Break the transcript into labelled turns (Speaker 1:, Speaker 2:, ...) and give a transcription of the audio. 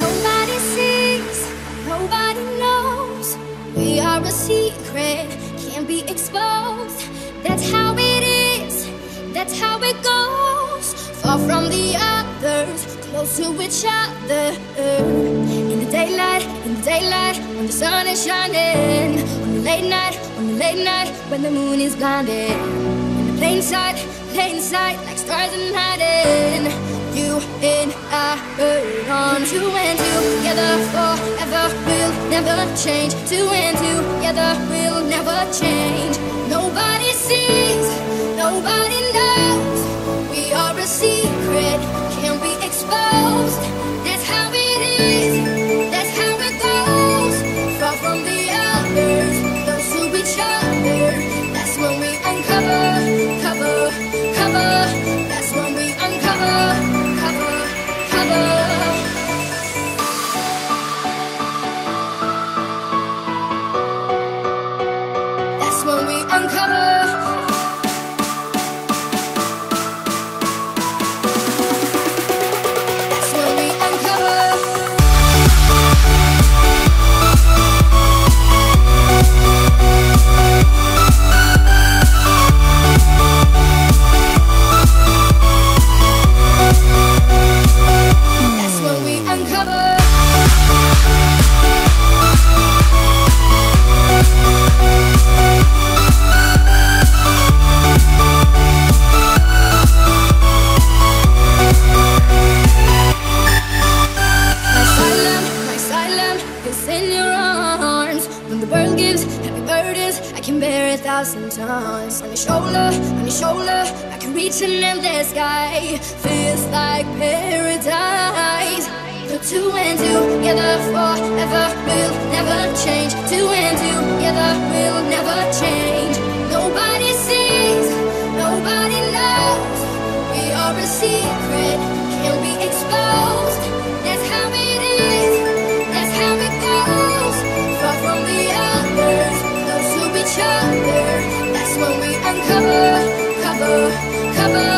Speaker 1: Nobody sees, nobody knows. We are a secret, can't be exposed. That's how it is, that's how it goes. Far from the others, close to each other. In the daylight, in the daylight, when the sun is shining. On the late night, on the late night, when the moon is blinded. In the plain sight, plain sight, like stars in hiding. Change. Two and two together. We'll never change. Gives heavy burdens, I can bear a thousand tons. On your shoulder, on your shoulder, I can reach an endless sky. Feels like paradise. Put two and two together forever. We'll never change. Two and two together, we'll never change. Nobody sees, nobody knows. We are a secret, can't be exposed. Cover, cover.